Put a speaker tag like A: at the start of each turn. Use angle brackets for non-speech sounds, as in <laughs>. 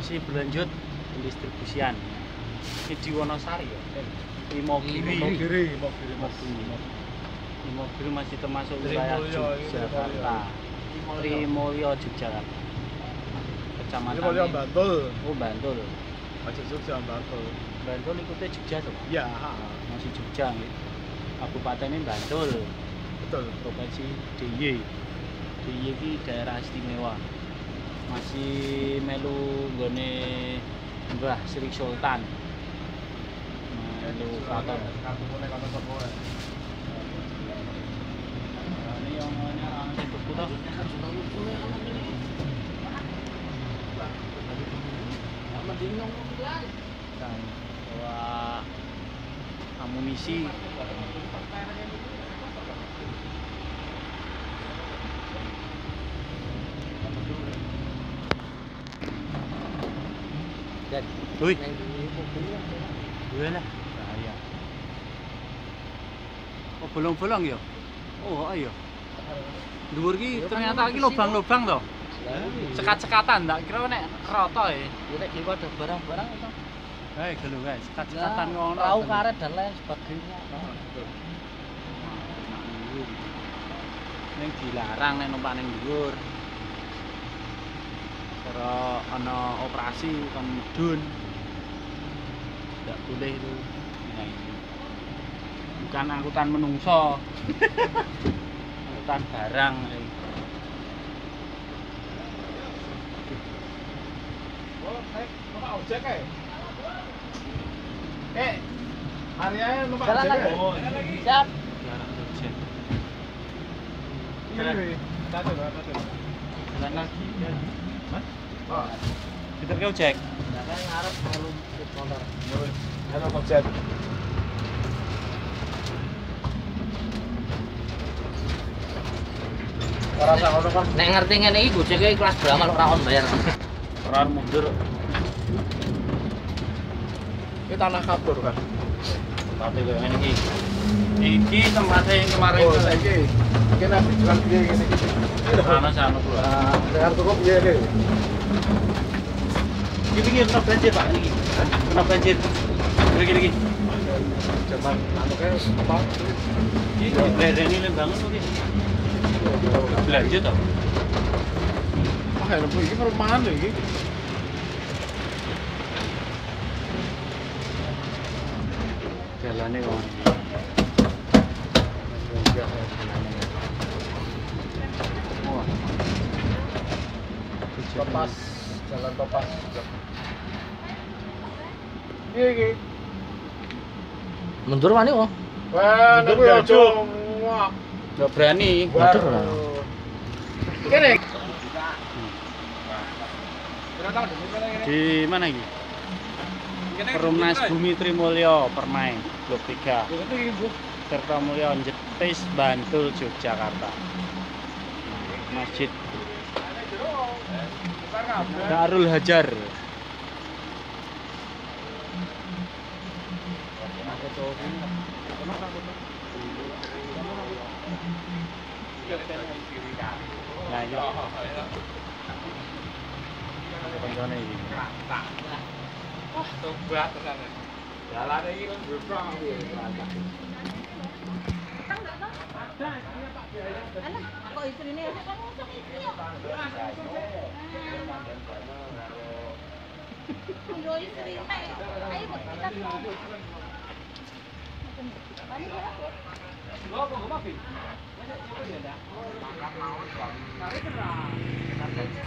A: masih berlanjut pendistribusian. Ini di Wonosari ya Imogiri
B: Mogiri, Mogiri,
A: Imogiri Imogiri masih termasuk wilayah
B: Trimulyo,
A: Yogyakarta Trimulyo Yogyakarta
B: Ini
A: kecamatan
B: mau Bantul,
A: oh Bantul.
B: Aja Jogja Bantul.
A: Bantul ikutnya Jogja tuh.
B: Ya, ha,
A: masih Jogja nih Kabupatennya Bantul.
B: Betul.
A: provinsi DIY DIY ini daerah istimewa masih melu nggone Mbah Sri Sultan. Melu bawa amunisi
C: Mobil
A: gue lah. Bahaya. Oh, bolong-bolong ya? Oh, ayo. Dhuwur ki ternyata iki lubang-lubang toh. Sekat-sekatan ndak kira nek roto ya.
C: Ya nek di ada barang-barang itu.
A: Hei, gelo guys, sekat-sekatan ngono.
C: Perahu karet dan lain sebagainya.
A: Ning dilarang nek numpak ning dhuwur. Cara ana operasi kon medun. Tidak boleh itu. Nah. Bukan angkutan menungso. <laughs> angkutan barang. eh.
B: Eh, Arya numpak
C: Jalan
B: ojek
C: lagi.
A: Oh,
C: Siap.
A: Ojek.
B: Iya, iya. Tadi, tadi.
A: Jalan lagi. Ya.
B: Hah? Oh,
A: Kita ke ojek.
C: Nah, kan ngarep motor.
B: ya. Ora sak kan.
C: Nek ngerti ngene iki gojek iki kelas beramal ora on bayar.
A: Orang mundur.
B: Ini tanah kapur kan.
A: Tempatnya kayak ngene iki. Tempatnya yang kemarin
B: Oh,
A: itu.
B: kene habis jual ngene iki.
A: Sana sana bro.
B: Nah, dengan cukup piye iki?
A: Ini kena banjir pak ini. Kena banjir. Gini gini.
B: Zaman anu kae apa?
A: Ini belanja ini bangun mungkin. Belanja tau.
B: Wah, ya iki perumahan lho iki.
A: Wah.
B: Topas, jalan Topas. Iya iki.
C: Mundur mana kok?
B: Wah,
A: Mundur
B: ya
A: berani.
C: Waduh.
B: Kene.
A: Di mana ini? Perumnas Bumi Trimulyo Permain Blok 3 Tirtomulyo Jetis Bantul Yogyakarta. Masjid. Darul Hajar. Nah, iya. Koncone iki.
B: Tobat tenan. Jalan iki kan bebrang.
D: Alah, kok istrine ya kan ngusuk iki yo. Yo istrine. Ayo buat kita mau. Pani ya.